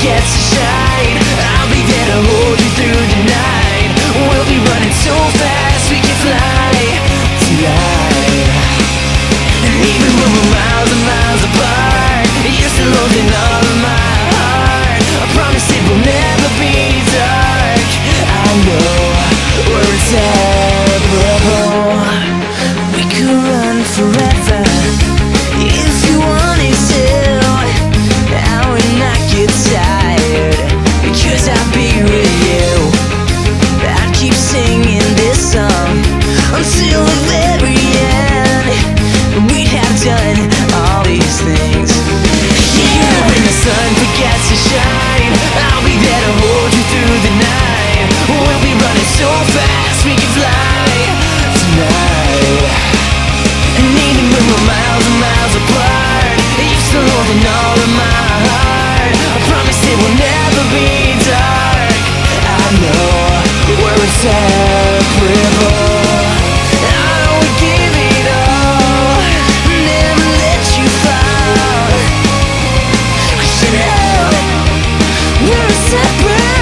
gets to shine. I'll be there to hold you through the night. We'll be running so fast we can fly Tonight. And even when we're miles and miles apart You're still holding all of mine. done all these things. Yeah, when the sun forgets to shine I'll be there to hold you through the night. We'll be running so fast we can fly Tonight. And even when we're miles and miles apart You're still holding all of my heart. I promise it will never be dark. I know we're inseparable. separate.